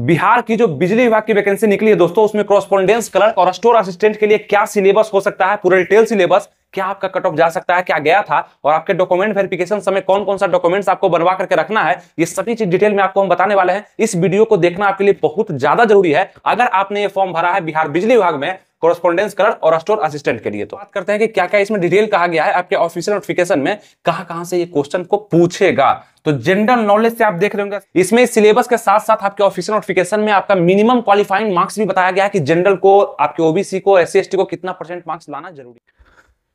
बिहार की जो बिजली विभाग की वैकेंसी निकली है दोस्तों, उसमें क्रॉस्पोंडेंस क्लर्क और स्टोर असिस्टेंट के लिए क्या सिलेबस हो सकता है? पूरा डिटेल सिलेबस क्या आपका कट ऑफ़ जा सकता है, क्या गया था? और आपके डॉक्यूमेंट वेरिफिकेशन समय कौन कौन सा डॉक्यूमेंट्स आपको बनवा करके रखना है, ये सभी चीज़ डिटेल में आपको हम बताने वाले हैं। इस वीडियो को देखना आपके लिए बहुत ज़्यादा ज़रूरी है। अगर आपने ये फॉर्म भरा है बिहार बिजली विभाग में कोरस्पोंडेंस कलर और स्टोर असिस्टेंट के लिए। तो बात करते हैं कि क्या क्या इसमें डिटेल कहा गया है आपके ऑफिशियल नोटिफिकेशन में कहाँ कहाँ से ये क्वेश्चन को पूछेगा। तो जनरल नॉलेज से आप देख रहे होंगे। इसमें सिलेबस के साथ साथ आपके ऑफिशियल नोटिफिकेशन में आपका मिनिमम क्वालिफाइंग मार्क्स भी बताया गया है कि जनरल को, आपके ओबीसी को एस को कितना परसेंट मार्क्स लाना ज़रूरी है।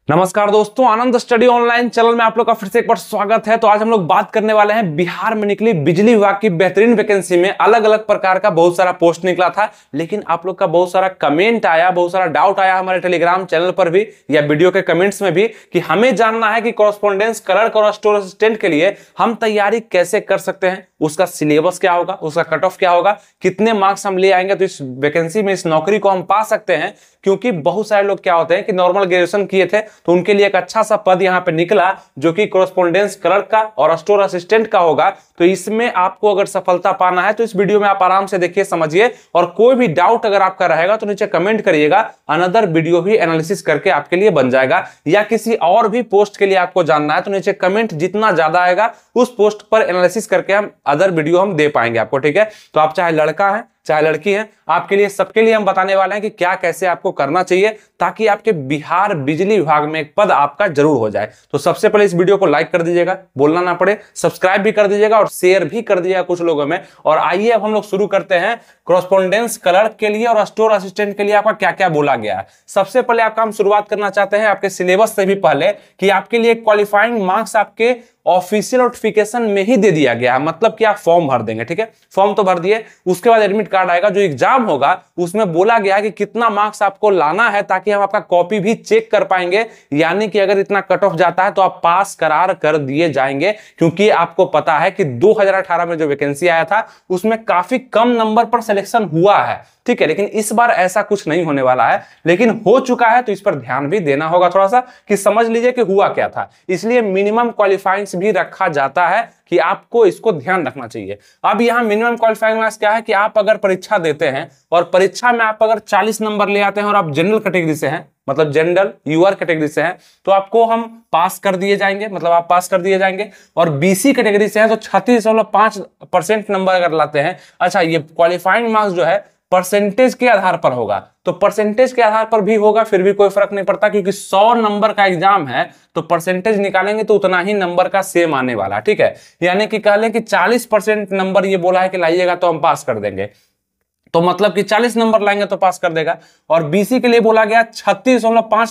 नमस्कार दोस्तों, आनंद स्टडी ऑनलाइन चैनल में आप लोग का फिर से एक बार स्वागत है। तो आज हम लोग बात करने वाले हैं बिहार में निकली बिजली विभाग की बेहतरीन वैकेंसी में अलग अलग प्रकार का बहुत सारा पोस्ट निकला था, लेकिन आप लोग का बहुत सारा कमेंट आया, बहुत सारा डाउट आया हमारे टेलीग्राम चैनल पर भी या वीडियो के कमेंट्स में भी कि हमें जानना है कि कॉरस्पॉन्डेंस कलर और स्टोर असिस्टेंट के लिए हम तैयारी कैसे कर सकते हैं, उसका सिलेबस क्या होगा, उसका कट ऑफ़ क्या होगा, कितने मार्क्स हम ले आएँगे तो इस वैकेंसी में इस नौकरी को हम पा सकते हैं, क्योंकि बहुत सारे लोग क्या होते हैं कि नॉर्मल ग्रेजुएशन किए थे तो उनके लिए एक अच्छा सा पद यहाँ पे निकला, जो कि कोरस्पोंडेंस क्लर्क का और स्टोर असिस्टेंट का होगा। तो इसमें आपको अगर सफलता पाना है तो इस वीडियो में आप आराम से देखिए, समझिए। और कोई भी डाउट अगर आपका रहेगा तो नीचे कमेंट करिएगा। अनदर वीडियो भी एनालिसिस करके आपके लिए बन जाएगा। या किसी और भी पोस्ट के लिए आपको जानना है तो नीचे कमेंट जितना ज़्यादा आएगा, उस पोस्ट पर एनालिसिस करके हम अदर वीडियो हम दे पाएँगे आपको, ठीक है? तो आप चाहे लड़का है चाहे लड़की है, आपके लिए, सबके लिए हम बताने वाले हैं कि क्या कैसे आपको करना चाहिए ताकि आपके बिहार बिजली विभाग में एक पद आपका ज़रूर हो जाए। तो सबसे पहले इस वीडियो को लाइक कर दीजिएगा, बोलना ना पड़े, सब्सक्राइब भी कर दीजिएगा और शेयर भी कर दीजिएगा कुछ लोगों में। और आइए अब हम लोग शुरू करते हैं क्रॉसपोंडेंस क्लर्क के लिए और स्टोर असिस्टेंट के लिए आपका क्या क्या बोला गया है। सबसे पहले आपका हम शुरुआत करना चाहते हैं, आपके सिलेबस से भी पहले कि आपके लिए क्वालिफाइंग मार्क्स आपके ऑफिशियल नोटिफिकेशन में ही दे दिया गया है। मतलब कि आप फॉर्म भर देंगे, ठीक है? फॉर्म तो भर दिए, उसके बाद एडमिट कार्ड आएगा, जो एग्ज़ाम होगा, उसमें बोला गया कि कितना मार्क्स आपको लाना है ताकि हम आपका कॉपी भी चेक कर पाएँगे। यानी कि अगर इतना कट ऑफ़ जाता है तो आप पास करार कर दिए जाएँगे, क्योंकि आपको पता है कि 2018 में जो वैकेंसी आया था, उसमें काफ़ी कम नंबर पर सिलेक्शन हुआ है। ठीक है, लेकिन इस बार ऐसा कुछ नहीं होने वाला है, लेकिन हो चुका है तो इस पर ध्यान भी देना होगा थोड़ा सा कि समझ लीजिए कि हुआ क्या था। इसलिए मिनिमम क्वालिफाइंग्स भी रखा जाता है कि आपको इसको ध्यान रखना चाहिए। अब यहाँ मिनिमम क्वालिफाइंग मार्क्स क्या है कि आप अगर परीक्षा देते हैं और परीक्षा में आप अगर 40 नंबर ले आते हैं और आप जनरल कैटेगरी से हैं मतलब जनरल यूआर कैटेगरी से हैं तो आपको हम पास कर दिए जाएँगे मतलब आप पास कर दिए जाएँगे। और बीसी कैटेगरी से हैं तो छत्तीस परसेंट नंबर अगर लाते हैं अच्छा ये क्वालिफाइंग मार्क्स जो है परसेंटेज के आधार पर होगा। तो परसेंटेज के आधार पर भी होगा, फिर भी कोई फ़र्क नहीं पड़ता, क्योंकि 100 नंबर का एग्ज़ाम है तो परसेंटेज निकालेंगे तो उतना ही नंबर का सेम आने वाला, ठीक है? यानी कि कह लें कि 40 परसेंट नंबर ये बोला है कि लाइएगा तो हम पास कर देंगे। तो मतलब कि 40 नंबर लाएँगे तो पास कर देगा। और बीसी के लिए बोला गया छत्तीस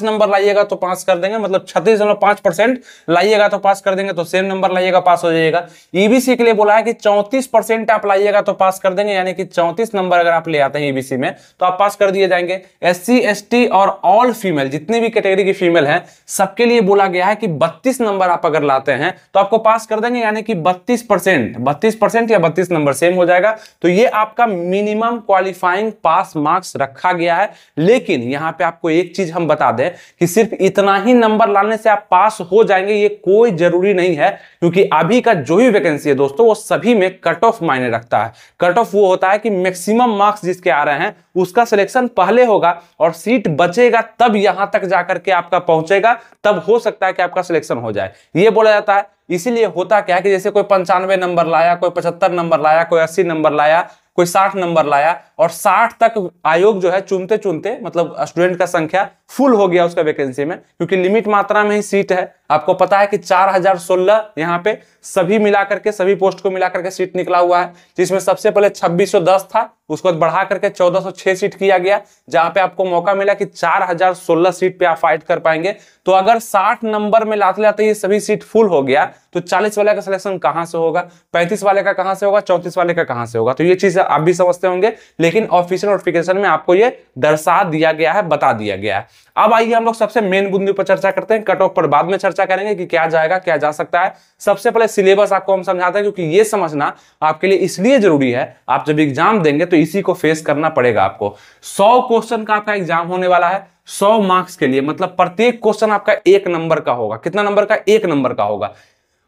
नंबर लाइएगा तो पास कर देंगे। मतलब छत्तीस पाँच परसेंट लाइएगा तो पास कर देंगे तो सेम नंबर लाइएगा, पास हो जाएगा ईबीसी e के लिए बोला है कि चौंतीस परसेंट आप लाइएगा तो पास कर देंगे। यानी कि चौंतीस नंबर अगर आप ले आते हैं ईबीसी e में तो आप पास कर दिए जाएँगे। एस सी और ऑल फीमेल जितनी भी कैटेगरी की फीमेल है, सबके लिए बोला गया है कि बत्तीस नंबर आप अगर लाते हैं तो आपको पास कर देंगे। यानी कि बत्तीस परसेंट या बत्तीस नंबर सेम हो जाएगा। तो ये आपका मिनिमम क्वालिफाइंग पास मार्क्स रखा गया है। लेकिन यहाँ पे आपको एक चीज़ हम बता दें कि सिर्फ़ इतना ही नंबर लाने से आप पास हो जाएँगे, ये कोई ज़रूरी नहीं है, क्योंकि अभी का जो भी वैकेंसी है दोस्तों, वो सभी में कट ऑफ़ मायने रखता है। कट ऑफ़ वो होता है कि मैक्सिमम मार्क्स जिसके आ रहे हैं, उसका सिलेक्शन पहले होगा और सीट बचेगा, तब यहाँ तक जाकर के आपका पहुंचेगा, तब हो सकता है कि आपका सिलेक्शन हो जाए। ये बोला जाता है। इसीलिए होता क्या है कि जैसे कोई पंचानवे नंबर लाया, कोई पचहत्तर नंबर लाया, कोई अस्सी नंबर लाया कोई साठ नंबर लाया और साठ तक आयोग जो है चुनते चुनते मतलब स्टूडेंट का संख्या फुल हो गया उसका वैकेंसी में, क्योंकि लिमिट मात्रा में ही सीट है। आपको पता है कि 4016 यहाँ पे सभी मिलाकर के सभी पोस्ट को मिला करके सीट निकला हुआ है, जिसमें सबसे पहले 2610 था, उसको बढ़ा करके 1406 सीट किया गया, जहाँ पे आपको मौका मिला कि 4016 सीट पे आप फाइट कर पाएँगे। तो अगर 60 नंबर में लाते लाते ये सभी सीट फुल हो गया तो 40 वाले का सिलेक्शन कहाँ से होगा? 35 वाले का कहाँ से होगा? 34 वाले का कहाँ से होगा? तो ये चीज़ आप भी समझते होंगे, लेकिन ऑफिशियल नोटिफिकेशन में आपको ये दर्शा दिया गया है, बता दिया गया है। अब आइए हम लोग सबसे मेन बिंदु पर चर्चा करते हैं कट ऑफ़ पर बाद में चर्चा करेंगे कि क्या जाएगा, क्या जा सकता है। सबसे पहले सिलेबस आपको हम समझाते हैं, क्योंकि ये समझना आपके लिए इसलिए ज़रूरी है, आप जब एग्ज़ाम देंगे तो इसी को फेस करना पड़ेगा आपको। सौ क्वेश्चन का आपका एग्ज़ाम होने वाला है, सौ मार्क्स के लिए मतलब प्रत्येक क्वेश्चन आपका एक नंबर का होगा। कितना नंबर का? एक नंबर का होगा।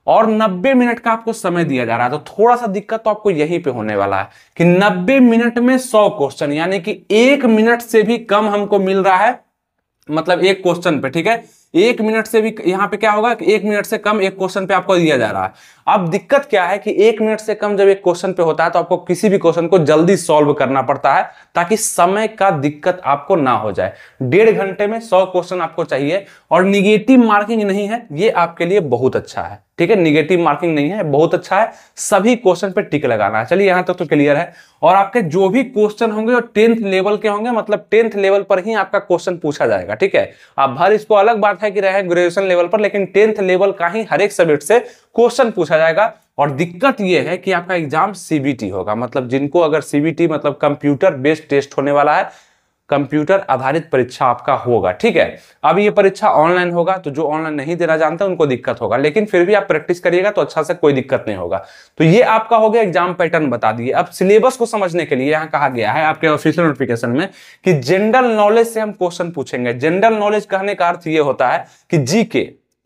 और 90 मिनट का आपको समय दिया जा रहा है। तो थोड़ा सा दिक्कत तो आपको यहीं पे होने वाला है कि 90 मिनट में 100 क्वेश्चन यानी कि एक मिनट से भी कम हमको मिल रहा है मतलब एक क्वेश्चन पे, ठीक है? एक मिनट से भी यहाँ पे क्या होगा कि एक मिनट से कम एक क्वेश्चन पे आपको दिया जा रहा है। अब दिक्कत क्या है कि एक मिनट से कम जब एक क्वेश्चन पे होता है तो आपको किसी भी क्वेश्चन को जल्दी सॉल्व करना पड़ता है, ताकि समय का दिक्कत आपको ना हो जाए। डेढ़ घंटे में सौ क्वेश्चन आपको चाहिए और निगेटिव मार्किंग नहीं है ये आपके लिए बहुत अच्छा है। ठीक है? निगेटिव मार्किंग नहीं है बहुत अच्छा है। सभी क्वेश्चन पे टिक लगाना है। चलिए यहाँ तक तो, क्लियर है। और आपके जो भी क्वेश्चन होंगे वो टेंथ लेवल के होंगे मतलब टेंथ लेवल पर ही आपका क्वेश्चन पूछा जाएगा। ठीक है? आप भर इसको अलग बात है कि रहे ग्रेजुएशन लेवल पर लेकिन टेंथ लेवल का ही हर एक सब्जेक्ट से क्वेश्चन पूछा जाएगा। और दिक्कत यह है कि आपका एग्ज़ाम सीबीटी होगा। मतलब जिनको अगर सीबीटी मतलब कंप्यूटर बेस्ड टेस्ट होने वाला है कंप्यूटर आधारित परीक्षा आपका होगा, ठीक है? अब ये परीक्षा ऑनलाइन होगा तो जो ऑनलाइन नहीं देना जानते उनको दिक्कत होगा, लेकिन फिर भी आप प्रैक्टिस करिएगा तो अच्छा से कोई दिक्कत नहीं होगा। तो ये आपका हो गया एग्ज़ाम पैटर्न बता दिए। अब सिलेबस को समझने के लिए यहाँ कहा गया है आपके ऑफिशियल नोटिफिकेशन में कि जनरल नॉलेज से हम क्वेश्चन पूछेंगे। जनरल नॉलेज कहने का अर्थ ये होता है कि जी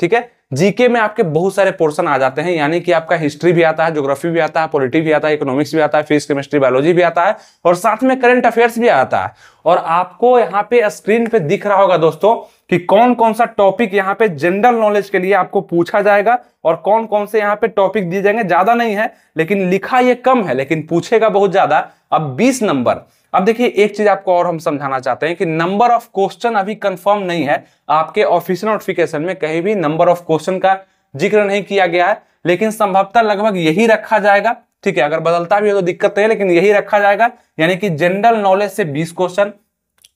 ठीक है? जीके में आपके बहुत सारे पोर्शन आ जाते हैं, यानी कि आपका हिस्ट्री भी आता है ज्योग्राफी भी आता है पॉलिटी भी आता है इकोनॉमिक्स भी आता है फिजिक्स केमिस्ट्री बायोलॉजी भी आता है, और साथ में करंट अफेयर्स भी आता है। और आपको यहाँ पे स्क्रीन पे दिख रहा होगा दोस्तों कि कौन कौन सा टॉपिक यहाँ पे जनरल नॉलेज के लिए आपको पूछा जाएगा और कौन कौन से यहाँ पे टॉपिक दिए जाएँगे। ज़्यादा नहीं है, लेकिन लिखा ये कम है, लेकिन पूछेगा बहुत ज़्यादा। अब बीस नंबर अब देखिए, एक चीज़ आपको और हम समझाना चाहते हैं कि नंबर ऑफ़ क्वेश्चन अभी कंफर्म नहीं है। आपके ऑफिशियल नोटिफिकेशन में कहीं भी नंबर ऑफ़ क्वेश्चन का ज़िक्र नहीं किया गया है, लेकिन संभवतः लगभग यही रखा जाएगा। ठीक है, अगर बदलता भी हो तो दिक्कत है, लेकिन यही रखा जाएगा। यानी कि जनरल नॉलेज से 20 क्वेश्चन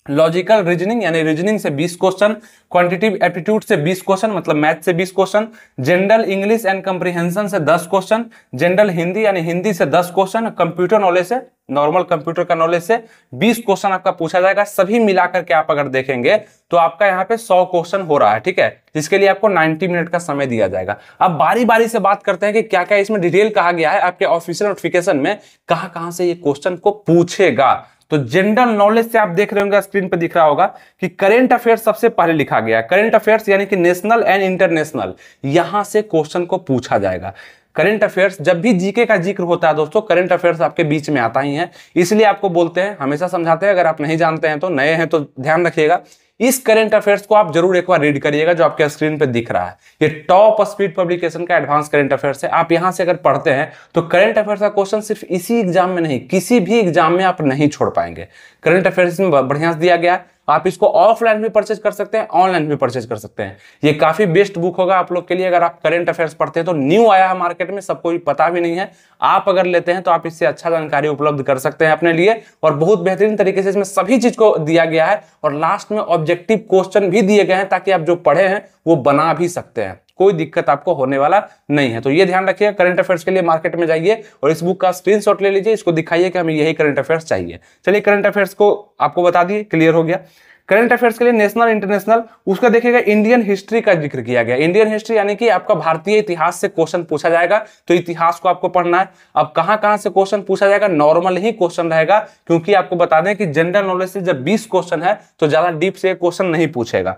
लॉजिकल रीजनिंग यानी रीजनिंग से 20 क्वेश्चन क्वांटिटिव एप्टीट्यूड से 20 क्वेश्चन मतलब मैथ से 20 question general English and comprehension से 10 क्वेश्चन जनरल हिंदी यानी हिंदी से 10 क्वेश्चन कंप्यूटर नॉलेज से नॉर्मल कंप्यूटर का नॉलेज से 20 क्वेश्चन आपका पूछा जाएगा। सभी मिलाकर के आप अगर देखेंगे तो आपका यहाँ पे 100 क्वेश्चन हो रहा है, ठीक है? जिसके लिए आपको 90 मिनट का समय दिया जाएगा। अब बारी बारी से बात करते हैं कि क्या क्या इसमें डिटेल कहा गया है आपके ऑफिशियल नोटिफिकेशन में कहाँ कहाँ से ये क्वेश्चन को पूछेगा। तो जनरल नॉलेज से आप देख रहे होंगे स्क्रीन पर दिख रहा होगा कि करेंट अफेयर सबसे पहले लिखा गया है। करेंट अफेयर्स यानी कि नेशनल एंड इंटरनेशनल यहाँ से क्वेश्चन को पूछा जाएगा। करंट अफेयर्स जब भी जीके का ज़िक्र होता है दोस्तों करंट अफेयर्स आपके बीच में आता ही है। इसलिए आपको बोलते हैं, हमेशा समझाते हैं, अगर आप नहीं जानते हैं तो नए हैं तो ध्यान रखिएगा। इस करंट अफेयर्स को आप ज़रूर एक बार रीड करिएगा जो आपके स्क्रीन पर दिख रहा है। ये टॉप स्पीड पब्लिकेशन का एडवांस करंट अफेयर्स है। आप यहाँ से अगर पढ़ते हैं तो करंट अफेयर्स का क्वेश्चन सिर्फ़ इसी एग्ज़ाम में नहीं, किसी भी एग्ज़ाम में आप नहीं छोड़ पाएँगे। करंट अफेयर्स में बढ़िया दिया गया। आप इसको ऑफलाइन भी परचेज कर सकते हैं ऑनलाइन भी परचेज कर सकते हैं। ये काफ़ी बेस्ट बुक होगा आप लोग के लिए, अगर आप करेंट अफेयर्स पढ़ते हैं तो न्यू आया है मार्केट में, सबको पता भी नहीं है। आप अगर लेते हैं तो आप इससे अच्छा जानकारी उपलब्ध कर सकते हैं अपने लिए, और बहुत बेहतरीन तरीके से इसमें सभी चीज़ को दिया गया है, और लास्ट में ऑब्जेक्टिव क्वेश्चन भी दिए गए हैं, ताकि आप जो पढ़े हैं, वो बना भी सकते हैं। कोई दिक्कत आपको होने वाला नहीं है। तो ये ध्यान रखिए करंट अफेयर्स के लिए मार्केट में जाइए और इस बुक का स्क्रीनशॉट ले लीजिए, इसको दिखाइए कि हमें यही करंट अफेयर्स चाहिए। चलिए करंट अफेयर्स को आपको बता दिए क्लियर हो गया। करंट अफेयर्स के लिए नेशनल इंटरनेशनल उसका देखिएगा इंडियन हिस्ट्री का ज़िक्र किया गया। इंडियन हिस्ट्री यानी कि आपका भारतीय इतिहास से क्वेश्चन पूछा जाएगा तो इतिहास को आपको पढ़ना है। अब कहाँ कहाँ से क्वेश्चन पूछा जाएगा? नॉर्मल ही क्वेश्चन रहेगा, क्योंकि आपको बता दें कि जनरल नॉलेज से जब बीस क्वेश्चन है तो ज़्यादा डीप से क्वेश्चन नहीं पूछेगा।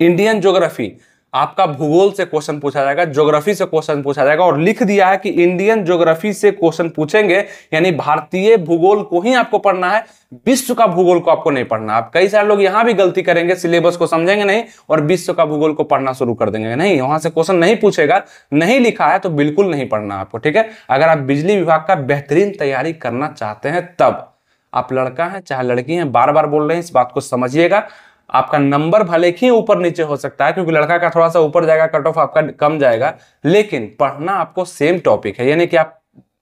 इंडियन ज्योग्राफी आपका भूगोल से क्वेश्चन पूछा जाएगा ज्योग्राफी से क्वेश्चन पूछा जाएगा और लिख दिया है कि इंडियन ज्योग्राफी से क्वेश्चन पूछेंगे, यानी भारतीय भूगोल को ही आपको पढ़ना है, विश्व का भूगोल को आपको नहीं पढ़ना। आप कई सारे लोग यहाँ भी गलती करेंगे सिलेबस को समझेंगे नहीं और विश्व का भूगोल को पढ़ना शुरू कर देंगे। नहीं, वहाँ से क्वेश्चन नहीं पूछेगा, नहीं लिखा है तो बिल्कुल नहीं पढ़ना आपको, ठीक है? अगर आप बिजली विभाग का बेहतरीन तैयारी करना चाहते हैं, तब आप लड़का है चाहे लड़की है बार बार बोल रहे हैं, इस बात को समझिएगा। आपका नंबर भले ही ऊपर नीचे हो सकता है क्योंकि लड़का का थोड़ा सा ऊपर जाएगा कट ऑफ़ आपका कम जाएगा लेकिन पढ़ना आपको सेम टॉपिक है यानी कि आप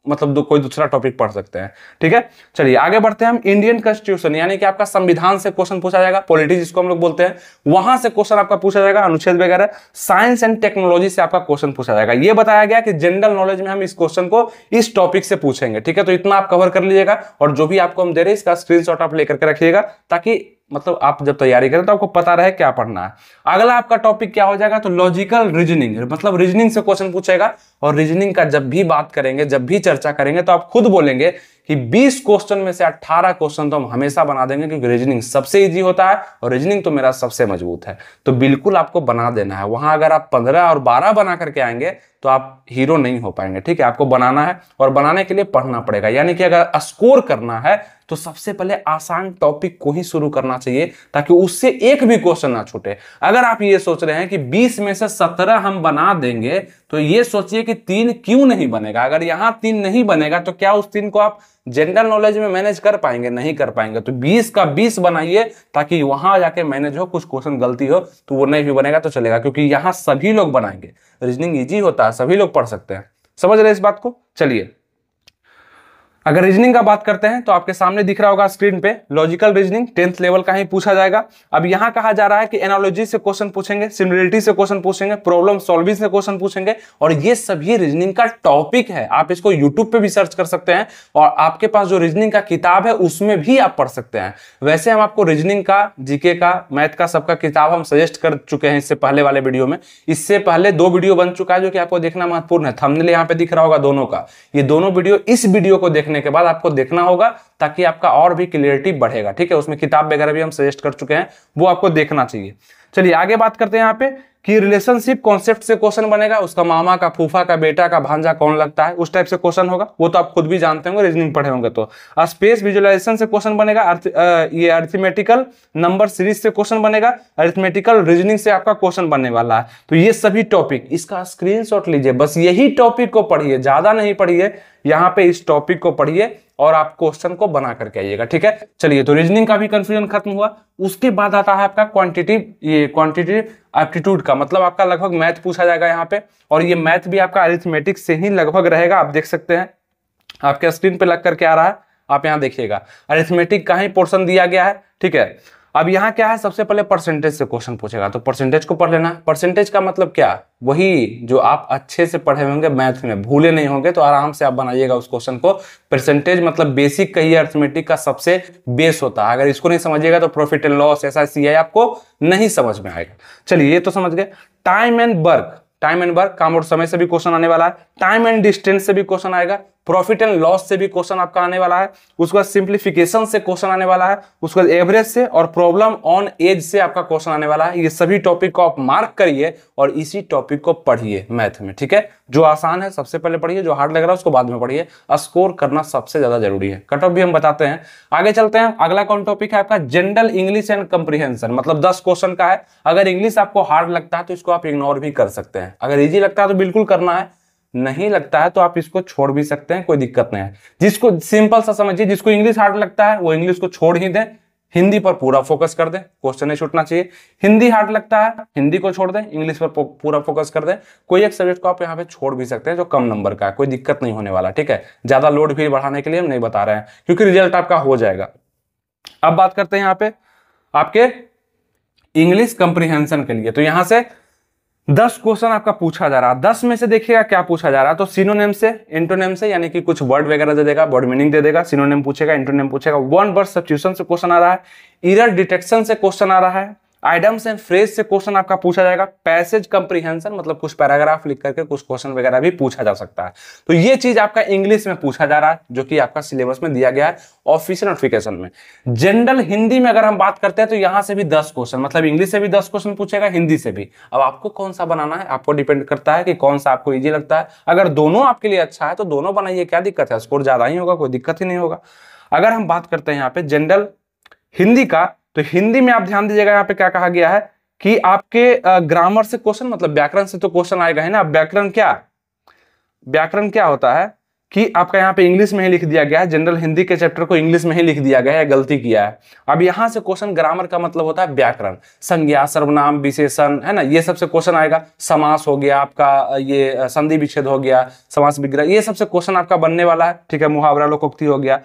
मतलब दो, कोई दूसरा टॉपिक पढ़ सकते हैं। ठीक है? चलिए आगे बढ़ते हैं हम इंडियन कॉन्स्टिट्यूशन यानी कि आपका संविधान से क्वेश्चन पूछा जाएगा पॉलिटिक्स जिसको हम लोग बोलते हैं वहाँ से क्वेश्चन आपका पूछा जाएगा अनुच्छेद वगैरह साइंस एंड टेक्नोलॉजी से आपका क्वेश्चन पूछा जाएगा। ये बताया गया कि जनरल नॉलेज में हम इस क्वेश्चन को इस टॉपिक से पूछेंगे ठीक है? तो इतना आप कवर कर लीजिएगा और जो भी आपको हम दे रहे हैं इसका स्क्रीन आप लेकर के रखिएगा ताकि मतलब आप जब तैयारी करें तो आपको पता रहे क्या पढ़ना है। अगला आपका टॉपिक क्या हो जाएगा? तो लॉजिकल रीजनिंग मतलब रीजनिंग से क्वेश्चन पूछेगा। और रीजनिंग का जब भी बात करेंगे, जब भी चर्चा करेंगे तो आप खुद बोलेंगे कि 20 क्वेश्चन में से 18 क्वेश्चन तो हम हमेशा बना देंगे, क्योंकि रीजनिंग सबसे इजी होता है और रीजनिंग तो मेरा सबसे मज़बूत है। तो बिल्कुल आपको बना देना है। वहाँ अगर आप 15 और 12 बना करके आएँगे तो आप हीरो नहीं हो पाएँगे, ठीक है? आपको बनाना है और बनाने के लिए पढ़ना पड़ेगा। यानी कि अगर स्कोर करना है तो सबसे पहले आसान टॉपिक को ही शुरू करना चाहिए, ताकि उससे एक भी क्वेश्चन ना छूटे। अगर आप ये सोच रहे हैं कि 20 में से 17 हम बना देंगे तो ये सोचिए कि तीन क्यों नहीं बनेगा? अगर यहाँ तीन नहीं बनेगा तो क्या उस तीन को आप जनरल नॉलेज में मैनेज कर पाएँगे? नहीं कर पाएँगे। तो 20 का 20 बनाइए, ताकि वहाँ जाके मैनेज हो, कुछ क्वेश्चन गलती हो तो वो नहीं भी बनेगा तो चलेगा। क्योंकि यहाँ सभी लोग बनाएँगे। रीजनिंग ईजी होता है, सभी लोग पढ़ सकते हैं। समझ रहे इस बात को? चलिए। अगर रीजनिंग का बात करते हैं तो आपके सामने दिख रहा होगा स्क्रीन पे लॉजिकल रीजनिंग टेंथ लेवल का ही पूछा जाएगा। अब यहाँ कहा जा रहा है कि एनालॉजी से क्वेश्चन पूछेंगे सिमिलरिटी से क्वेश्चन पूछेंगे प्रॉब्लम सॉल्विंग से क्वेश्चन पूछेंगे, और ये सभी रीजनिंग का टॉपिक है। आप इसको यूट्यूब पे भी सर्च कर सकते हैं, और आपके पास जो रीजनिंग का किताब है, उसमें भी आप पढ़ सकते हैं। वैसे हम आपको रीजनिंग का जीके का मैथ का सबका किताब हम सजेस्ट कर चुके हैं इससे पहले वाले वीडियो में। इससे पहले दो वीडियो बन चुका है, जो कि आपको देखना महत्वपूर्ण है। थंबनेल यहाँ पे दिख रहा होगा दोनों का। ये दोनों वीडियो इस वीडियो को देखने के बाद आपको देखना होगा ताकि आपका और भी क्लियरिटी बढ़ेगा। ठीक है? उसमें किताब वगैरह भी हम सजेस्ट कर चुके हैं, वो आपको देखना चाहिए। चलिए, आगे बात करते हैं यहाँ पे। कि रिलेशनशिप कॉन्सेप्ट से क्वेश्चन बनेगा उसका मामा का फूफा का बेटा का भांजा कौन लगता है? उस टाइप से क्वेश्चन होगा। वो तो आप खुद भी जानते होंगे रीजनिंग पढ़े होंगे तो। स्पेस विजुअलाइजेशन से क्वेश्चन बनेगा अर्थ, ये अर्थमेटिकल नंबर सीरीज़ से क्वेश्चन बनेगा अर्थमेटिकल रीजनिंग से आपका क्वेश्चन बनने वाला है। तो ये सभी टॉपिक इसका स्क्रीन लीजिए। बस यही टॉपिक को पढ़िए ज़्यादा नहीं पढ़िए यहाँ पे इस टॉपिक को पढ़िए। और आप क्वेश्चन को बना करके आइएगा, ठीक है? चलिए तो रीजनिंग का भी कंफ्यूजन खत्म हुआ। उसके बाद आता है आपका क्वांटिटिव ये क्वांटिटिव एप्टीट्यूड का मतलब आपका लगभग मैथ पूछा जाएगा यहाँ पे, और ये मैथ भी आपका अरिथमेटिक से ही लगभग रहेगा, आप देख सकते हैं। आपके स्क्रीन पे लग करके आ रहा है, आप यहाँ देखिएगा। अरिथमेटिक का ही पोर्सन दिया गया है, ठीक है? अब यहाँ क्या है? सबसे पहले परसेंटेज से क्वेश्चन पूछेगा। तो परसेंटेज को पढ़ लेना। परसेंटेज का मतलब क्या? वही जो आप अच्छे से पढ़े होंगे मैथ में भूले नहीं होंगे तो आराम से आप बनाइएगा उस क्वेश्चन को। परसेंटेज मतलब बेसिक कहिए अर्थमेटिक का सबसे बेस होता है। अगर इसको नहीं समझिएगा तो प्रॉफिट एंड लॉस ऐसा सी आपको नहीं समझ में आएगा। चलिए, ये तो समझ गए। Time and work time and work काम और समय से भी क्वेश्चन आने वाला है। टाइम एंड डिस्टेंस से भी क्वेश्चन आएगा। प्रॉफिट एंड लॉस से भी क्वेश्चन आपका आने वाला है, उसके बाद सिंप्लीफिकेशन से क्वेश्चन आने वाला है, उसके बाद एवरेज से और प्रॉब्लम ऑन एज से आपका क्वेश्चन आने वाला है। ये सभी टॉपिक को आप मार्क करिए और इसी टॉपिक को पढ़िए मैथ में, ठीक है? जो आसान है, सबसे पहले पढ़िए, जो हार्ड लग रहा है, उसको बाद में पढ़िए। स्कोर करना सबसे ज़्यादा ज़रूरी है। कट ऑफ़ भी हम बताते हैं। आगे चलते हैं। अगला कौन टॉपिक है आपका? जनरल इंग्लिश एंड कंप्रीहेंशन मतलब दस क्वेश्चन का है। अगर इंग्लिश आपको हार्ड लगता है तो इसको आप इग्नोर भी कर सकते हैं। अगर इजी लगता है तो बिल्कुल करना है। नहीं लगता है तो आप इसको छोड़ भी सकते हैं, कोई दिक्कत नहीं है। जिसको सिंपल सा समझिए, जिसको इंग्लिश हार्ड लगता है, वो इंग्लिश को छोड़ ही दें। हिंदी पर पूरा फोकस कर दें क्वेश्चन नहीं छूटना चाहिए। हिंदी हार्ड लगता है, हिंदी को छोड़ दें इंग्लिश पर पूरा फोकस कर दें। कोई एक सब्जेक्ट को आप यहाँ पे छोड़ भी सकते हैं, जो कम नंबर का है, कोई दिक्कत नहीं होने वाला, ठीक है? ज़्यादा लोड भी बढ़ाने के लिए हम नहीं बता रहे हैं, क्योंकि रिज़ल्ट आपका हो जाएगा। अब बात करते हैं यहाँ पे आपके इंग्लिश कंप्रीहेंशन के लिए। तो यहाँ से दस क्वेश्चन आपका पूछा जा रहा। है दस में से देखिएगा क्या पूछा जा रहा। है तो सिनोनेम से इंटोनेम से, यानी कि कुछ वर्ड वगैरह दे देगा वर्ड मीनिंग दे देगा सिनोनेम पूछेगा इंटोनेम पूछेगा। वन वर्ड सब्सिट्यूशन से क्वेश्चन आ रहा है। इरर डिटेक्शन से क्वेश्चन आ रहा है। आइटम्स एंड फ्रेज से क्वेश्चन आपका पूछा जाएगा। पैसेज कंप्रीहेंशन मतलब कुछ पैराग्राफ लिख करके कुछ क्वेश्चन वगैरह भी पूछा जा सकता है। तो ये चीज़ आपका इंग्लिश में पूछा जा रहा है, जो कि आपका सिलेबस में दिया गया है ऑफिशियल नोटिफिकेशन में। जनरल हिंदी में अगर हम बात करते हैं तो यहाँ से भी दस क्वेश्चन मतलब इंग्लिश से भी दस क्वेश्चन पूछेगा हिंदी से भी। अब आपको कौन सा बनाना है? आपको डिपेंड करता है कि कौन सा आपको ईजी लगता है। अगर दोनों आपके लिए अच्छा है तो दोनों बनाइए, क्या दिक्कत है? स्कोर ज़्यादा ही होगा, कोई दिक्कत ही नहीं होगा। अगर हम बात करते हैं यहाँ पे जनरल हिंदी का तो हिंदी में आप ध्यान दीजिएगा, यहाँ पे क्या कहा गया है कि आपके ग्रामर से क्वेश्चन मतलब व्याकरण से तो क्वेश्चन आएगा है ना। व्याकरण क्या? व्याकरण क्या होता है कि आपका यहाँ पे इंग्लिश में ही लिख दिया गया है। जनरल हिंदी के चैप्टर को इंग्लिश में ही लिख दिया गया है गलती किया है। अब यहाँ से क्वेश्चन ग्रामर का मतलब होता है व्याकरण। संज्ञा, सर्वनाम, विशेषण, है ना? ये सबसे क्वेश्चन आएगा। समास हो गया आपका ये संधि विच्छेद हो गया, समास विग्रह, ये सबसे क्वेश्चन आपका बनने वाला है। ठीक है, मुहावरा लोकोक्ति हो गया।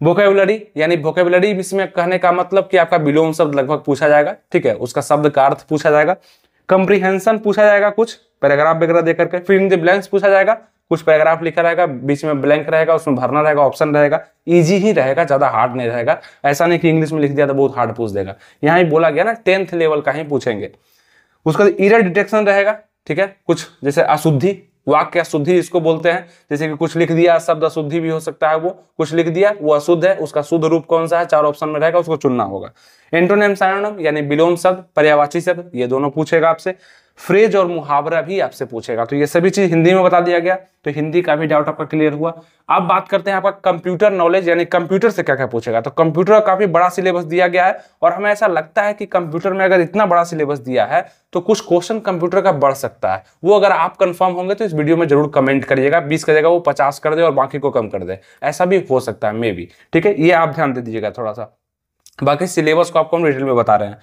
वोकेबुलरी यानी वोकेबुलरी इसमें कहने का मतलब कि आपका विलोम शब्द लगभग पूछा जाएगा, ठीक है? उसका शब्द का अर्थ पूछा जाएगा। कंप्रीहेंशन पूछा जाएगा कुछ पैराग्राफ वगैरह देकर के फिर इन द ब्लैंक्स पूछा जाएगा, कुछ पैराग्राफ लिखा रहेगा, बीच में ब्लैंक रहेगा, उसमें भरना रहेगा ऑप्शन रहेगा। इजी ही रहेगा, ज़्यादा हार्ड नहीं रहेगा। ऐसा नहीं कि इंग्लिश में लिख दिया तो बहुत हार्ड पूछ देगा। यहाँ ही बोला गया ना टेंथ लेवल का ही पूछेंगे। उसका इरर डिटेक्शन रहेगा, ठीक है? कुछ, जैसे अशुद्धि वाक्य अशुद्धि इसको बोलते हैं। जैसे कि कुछ लिख दिया, शब्द अशुद्धि भी हो सकता है वो। कुछ लिख दिया, वो अशुद्ध है, उसका शुद्ध रूप कौन सा है? चार ऑप्शन में रहेगा, उसको चुनना होगा। एंटोनेम सायनम यानी विलोम शब्द, पर्यावाची शब्द, ये दोनों पूछेगा आपसे। फ्रेज और मुहावरा भी आपसे पूछेगा। तो ये सभी चीज़ हिंदी में बता दिया गया तो हिंदी का भी डाउट आपका क्लियर हुआ। अब बात करते हैं आपका कंप्यूटर नॉलेज यानी कंप्यूटर से क्या क्या पूछेगा। तो कंप्यूटर का काफ़ी बड़ा सिलेबस दिया गया है, और हमें ऐसा लगता है कि कंप्यूटर में अगर इतना बड़ा सिलेबस दिया है तो कुछ क्वेश्चन कंप्यूटर का बढ़ सकता है। वो अगर आप कंफर्म होंगे तो इस वीडियो में ज़रूर कमेंट करिएगा। बीस का जगह वो, पचास कर दे और बाकी को कम कर दे। ऐसा भी हो सकता है मे भी ठीक है, ये आप ध्यान दे दीजिएगा थोड़ा सा बाकी सिलेबस को आपको हम डिटेल में बता रहे हैं।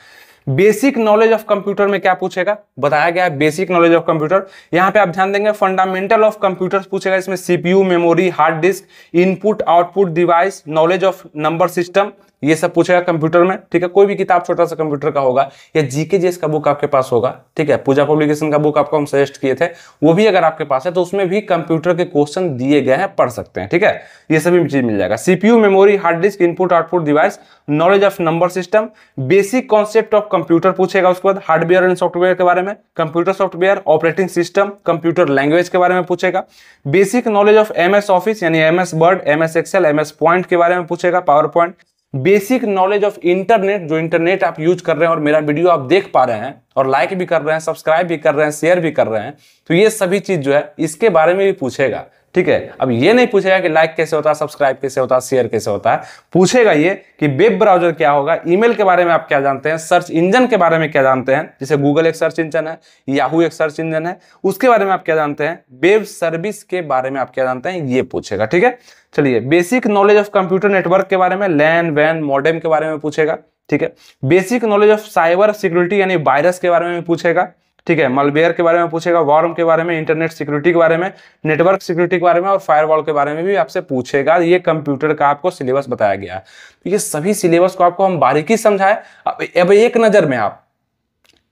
बेसिक नॉलेज ऑफ़ कंप्यूटर में क्या पूछेगा? बताया गया है बेसिक नॉलेज ऑफ़ कंप्यूटर। यहाँ पे आप ध्यान देंगे फंडामेंटल ऑफ़ कंप्यूटर्स पूछेगा, इसमें CPU memory hard disk input output device knowledge of number system ये सब पूछेगा कंप्यूटर में, ठीक है? कोई भी किताब छोटा सा कंप्यूटर का होगा, या जीके जेस का बुक आपके पास होगा, ठीक है? पूजा पब्लिकेशन का बुक आपको हम सजेस्ट किए थे, वो भी अगर आपके पास है तो उसमें भी कंप्यूटर के क्वेश्चन दिए गए हैं, पढ़ सकते हैं, ठीक है? ये सभी चीज़ मिल जाएगा। CPU memory hard disk input output device knowledge of number system basic concept of computer पूछेगा उसके बाद हार्डवेयर एंड सॉफ्टवेयर के बारे में computer software operating system computer language के बारे में पूछेगा basic knowledge of MS Office यानी MS Word MS Excel MS Point के बारे में पूछेगा PowerPoint basic knowledge of internet, जो इंटरनेट आप यूज़ कर रहे हैं और मेरा वीडियो आप देख पा रहे हैं और लाइक भी कर रहे हैं सब्सक्राइब भी कर रहे हैं शेयर भी कर रहे हैं तो ये सभी चीज़ जो है, इसके बारे में भी पूछेगा। ठीक है? अब ये नहीं पूछेगा कि लाइक कैसे होता है सब्सक्राइब कैसे होता है शेयर कैसे होता है। पूछेगा ये कि वेब ब्राउज़र क्या होगा ईमेल के बारे में आप क्या जानते हैं सर्च इंजन के बारे में क्या जानते हैं? जैसे गूगल एक सर्च इंजन है याहू एक सर्च इंजन है, उसके बारे में आप क्या जानते हैं? वेब सर्विस के बारे में आप क्या जानते हैं? ये पूछेगा, ठीक है? चलिए basic knowledge of computer network के बारे में लैन वैन मॉडेम के बारे में पूछेगा, ठीक है? Basic knowledge of cyber security यानी वायरस के बारे में पूछेगा ठीक है मलबेयर के बारे में पूछेगा वॉर्म के बारे में इंटरनेट सिक्योरिटी के बारे में नेटवर्क सिक्योरिटी के बारे में और फायरवॉल के बारे में भी आपसे पूछेगा। ये कंप्यूटर का आपको सिलेबस बताया गया है। तो ये सभी सिलेबस को आपको हम बारीकी समझाए। अब एक नज़र में आप,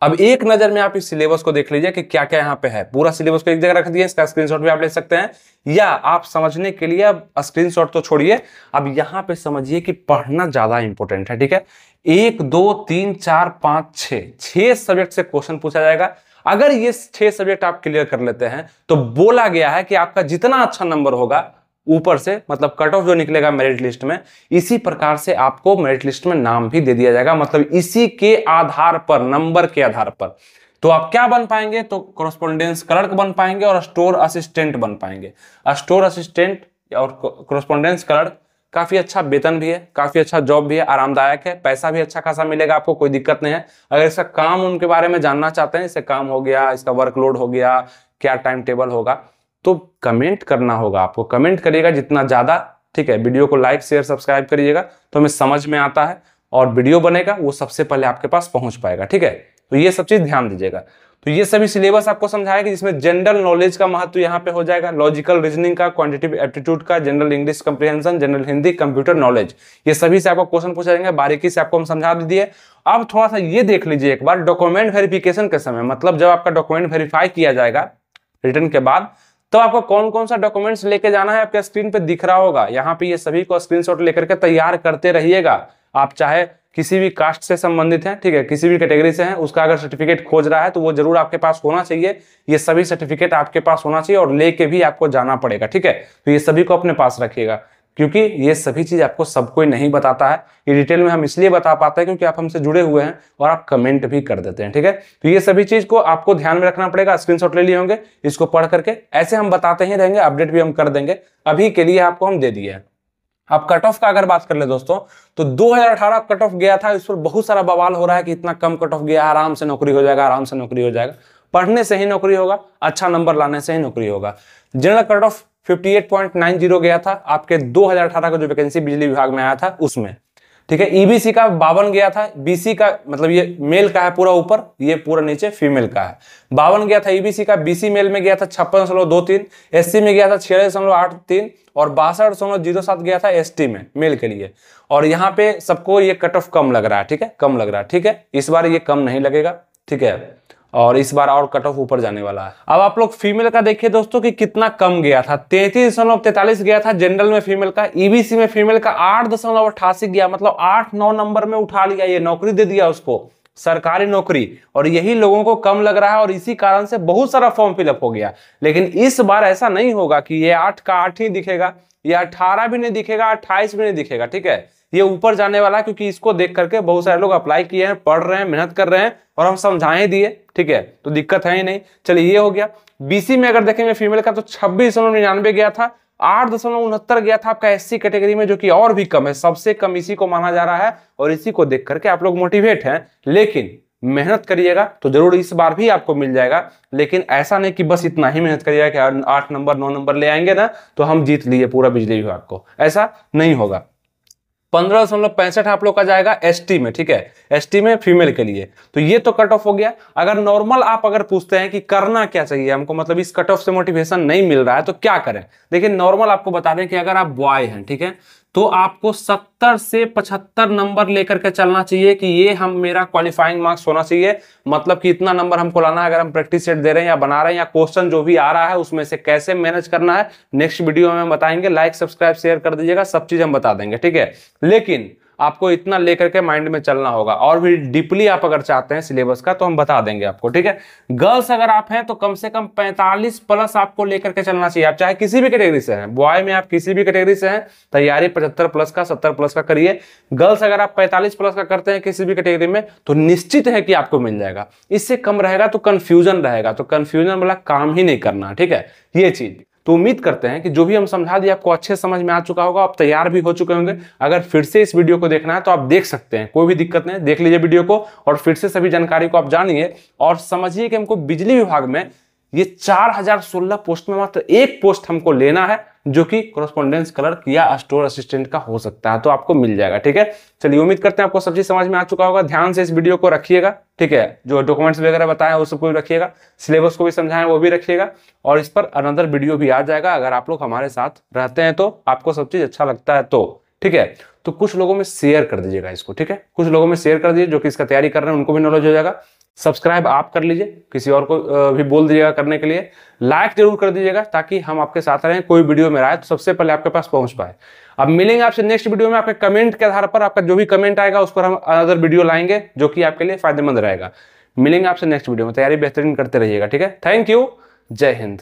अब एक नज़र में आप इस सिलेबस को देख लीजिए कि क्या क्या यहाँ पे है। पूरा सिलेबस को एक जगह रख दिया इसका स्क्रीनशॉट भी आप ले सकते हैं। या आप समझने के लिए अब स्क्रीनशॉट तो छोड़िए। अब यहाँ पे समझिए कि पढ़ना ज़्यादा इंपॉर्टेंट है, ठीक है? एक, दो, तीन, चार, पाँच, छह। छह सब्जेक्ट से क्वेश्चन पूछा जाएगा। अगर ये छह सब्जेक्ट आप क्लियर कर लेते हैं तो बोला गया है कि आपका जितना अच्छा नंबर होगा, ऊपर से मतलब कट ऑफ़ जो निकलेगा मेरिट लिस्ट में, इसी प्रकार से आपको मेरिट लिस्ट में नाम भी दे दिया जाएगा। मतलब इसी के आधार पर नंबर के आधार पर। तो आप क्या बन पाएँगे? तो कोरोस्पोंडेंस क्लर्क बन पाएँगे और स्टोर असिस्टेंट बन पाएँगे। स्टोर असिस्टेंट और कोरोस्पोंडेंस क्लर्क काफ़ी अच्छा वेतन भी है, काफ़ी अच्छा जॉब भी है, आरामदायक है, पैसा भी अच्छा खासा मिलेगा आपको, कोई दिक्कत नहीं है। अगर इसका काम उनके बारे में जानना चाहते हैं, इससे काम हो गया, इसका वर्कलोड हो गया, क्या टाइम टेबल होगा तो कमेंट करना होगा आपको। कमेंट करिएगा जितना ज़्यादा, ठीक है वीडियो को लाइक शेयर सब्सक्राइब करिएगा तो हमें समझ में आता है और वीडियो बनेगा, वो सबसे पहले आपके पास पहुँच पाएगा, ठीक है? तो ये सब चीज़ ध्यान दीजिएगा। तो ये सभी सिलेबस आपको समझाएगा, जिसमें जनरल नॉलेज का महत्व यहाँ पे हो जाएगा लॉजिकल रीजनिंग का क्वांटिटिव एप्टीट्यूड का general English comprehension general Hindi computer knowledge ये सभी से आपको क्वेश्चन पूछा जाएँगे, बारीकी से आपको हम समझा दिए अब थोड़ा सा ये देख लीजिए एक बार डॉक्यूमेंट वेरिफिकेशन के समय। मतलब जब आपका डॉक्यूमेंट वेरीफाई किया जाएगा रिटर्न के बाद तो आपको कौन कौन सा डॉक्यूमेंट्स लेके जाना है, आपके स्क्रीन पे दिख रहा होगा। यहाँ पे ये सभी को स्क्रीनशॉट लेकर के तैयार करते रहिएगा। आप चाहे किसी भी कास्ट से संबंधित है, ठीक है, किसी भी कैटेगरी से है, उसका अगर सर्टिफिकेट खोज रहा है तो वो ज़रूर आपके पास होना चाहिए। ये सभी सर्टिफिकेट आपके पास होना चाहिए और लेके भी आपको जाना पड़ेगा, ठीक है? तो ये सभी को अपने पास रखिएगा, क्योंकि ये सभी चीज़ आपको सब कोई नहीं बताता है। ये डिटेल में हम इसलिए बता पाते हैं क्योंकि आप हमसे जुड़े हुए हैं और आप कमेंट भी कर देते हैं, ठीक है? तो ये सभी चीज़ को आपको ध्यान में रखना पड़ेगा स्क्रीनशॉट ले लिए होंगे, इसको पढ़ करके ऐसे हम बताते ही रहेंगे अपडेट भी हम कर देंगे। अभी के लिए आपको हम दे दिए हैं। अब कट ऑफ़ का अगर बात कर ले दोस्तों तो 2018 कट ऑफ़ गया था, इस पर बहुत सारा बवाल हो रहा है कि इतना कम कट ऑफ़ गया, आराम से नौकरी हो जाएगा, आराम से नौकरी हो जाएगा। पढ़ने से ही नौकरी होगा अच्छा नंबर लाने से ही नौकरी होगा। जनरल कट ऑफ़ 58.90 गया था, आपके 2018 का जो वैकेंसी बिजली विभाग में आया था, उसमें। ठीक है ईबीसी e का बावन गया था बीसी का मतलब ये मेल का है पूरा ऊपर, ये पूरा नीचे फीमेल का है। बावन गया था ईबीसी e का बीसी मेल में गया था छप्पन दशमलव दो तीन एस में गया था छियालीस दशमलव आठ तीन और बासठ दशमलव ज़ीरो सात गया था एसटी में मेल के लिए। और यहाँ पे सबको ये कट ऑफ़ कम लग रहा है, ठीक है, कम लग रहा है, ठीक है, इस बार ये कम नहीं लगेगा, ठीक है। और इस बार और कट ऑफ़ ऊपर जाने वाला है। अब आप लोग फीमेल का देखिए दोस्तों कि कितना कम गया था। तैतीस दशमलव तैतालीस गया था जनरल में फीमेल का ईबीसी e में फीमेल का आठ दशमलव अट्ठासी गया। मतलब आठ नौ नंबर में उठा लिया, ये नौकरी दे दिया उसको। सरकारी नौकरी। और यही लोगों को कम लग रहा है और इसी कारण से बहुत सारा फॉर्म फिलअप हो गया। लेकिन इस बार ऐसा नहीं होगा कि ये आठ का आठ ही दिखेगा, या अठारह भी नहीं दिखेगा, अट्ठाईस भी नहीं दिखेगा, ठीक है? ये ऊपर जाने वाला है, क्योंकि इसको देख करके बहुत सारे लोग अप्लाई किए हैं, पढ़ रहे हैं, मेहनत कर रहे हैं, और हम समझाएँ दिए, ठीक है? तो दिक्कत है ही नहीं। चलिए, ये हो गया। बीसी में अगर देखेंगे फीमेल का तो छब्बीस दशमलव निन्यानवे गया था, आठ दशमलव उनहत्तर गया था आपका एससी कैटेगरी में, जो कि और भी कम है। सबसे कम इसी को माना जा रहा है, और इसी को देख करके आप लोग मोटिवेट हैं। लेकिन मेहनत करिएगा तो ज़रूर इस बार भी आपको मिल जाएगा। लेकिन ऐसा नहीं कि बस इतना ही मेहनत करिएगा कि आठ नंबर, नौ नंबर ले आएँगे ना तो हम जीत लिए पूरा बिजली विभाग को। ऐसा नहीं होगा। पंद्रह दशमलव पैंसठ आप लोग का जाएगा एसटी में, ठीक है? एसटी में फीमेल के लिए। तो ये तो कट ऑफ़ हो गया। अगर नॉर्मल आप अगर पूछते हैं कि करना क्या चाहिए, हमको मतलब इस कट ऑफ़ से मोटिवेशन नहीं मिल रहा है तो क्या करें? देखिए नॉर्मल आपको बता दें कि अगर आप बॉय हैं, ठीक है? तो आपको 70 से 75 नंबर लेकर के चलना चाहिए कि ये हम मेरा क्वालिफाइंग मार्क्स होना चाहिए। मतलब कि इतना नंबर हमको लाना है, अगर हम प्रैक्टिस सेट दे रहे हैं या बना रहे हैं या क्वेश्चन जो भी आ रहा है, उसमें से कैसे मैनेज करना है नेक्स्ट वीडियो में हम बताएँगे। लाइक सब्सक्राइब शेयर कर दीजिएगा, सब चीज़ हम बता देंगे, ठीक है? लेकिन आपको इतना लेकर के माइंड में चलना होगा। और भी डीपली आप अगर चाहते हैं सिलेबस का तो हम बता देंगे आपको, ठीक है? गर्ल्स अगर आप हैं तो कम से कम 45 प्लस आपको लेकर के चलना चाहिए। आप चाहे किसी भी कैटेगरी से हैं, बॉय में आप किसी भी कैटेगरी से हैं, तैयारी पचहत्तर प्लस का, सत्तर प्लस का करिए। गर्ल्स अगर आप पैंतालीस प्लस का करते हैं किसी भी कैटेगरी में तो निश्चित है कि आपको मिल जाएगा। इससे कम रहेगा तो कन्फ्यूज़न रहेगा तो कन्फ्यूज़न वाला काम ही नहीं करना, ठीक है? ये चीज़। तो उम्मीद करते हैं कि जो भी हम समझा दिए आपको अच्छे समझ में आ चुका होगा, आप तैयार भी हो चुके होंगे। अगर फिर से इस वीडियो को देखना है तो आप देख सकते हैं, कोई भी दिक्कत नहीं देख लीजिए वीडियो को और फिर से सभी जानकारी को आप जानिए और समझिए कि हमको बिजली विभाग में ये चार हज़ार सोलह पोस्ट में मात्र एक पोस्ट हमको लेना है। जो कि कोरोस्पोंडेंस क्लर्क या स्टोर असिस्टेंट का हो सकता है तो आपको मिल जाएगा, ठीक है? चलिए, उम्मीद करते हैं आपको सब चीज़ समझ में आ चुका होगा। ध्यान से इस वीडियो को रखिएगा, ठीक है? जो डॉक्यूमेंट्स वगैरह बताया वो सबको भी रखिएगा सिलेबस को भी समझाएँ, वो भी रखिएगा, और इस पर अनदर वीडियो भी आ जाएगा, अगर आप लोग हमारे साथ रहते हैं तो आपको सब चीज़ अच्छा लगता है तो ठीक है? तो कुछ लोगों में शेयर कर दीजिएगा इसको, ठीक है? कुछ लोगों में शेयर कर दीजिए, जो कि इसका तैयारी कर रहे हैं, उनको भी नॉलेज हो जाएगा। सब्सक्राइब आप कर लीजिए, किसी और को भी बोल दीजिएगा करने के लिए। लाइक ज़रूर कर दीजिएगा ताकि हम आपके साथ रहें, कोई वीडियो में आए तो सबसे पहले आपके पास पहुँच पाए। अब मिलेंगे आपसे नेक्स्ट वीडियो में, आपके कमेंट के आधार पर आपका जो भी कमेंट आएगा, उस पर हम अदर वीडियो लाएँगे, जो कि आपके लिए फ़ायदेमंद रहेगा। मिलेंगे आपसे नेक्स्ट वीडियो में, तैयारी बेहतरीन करते रहिएगा, ठीक है? थैंक यू जय हिंद।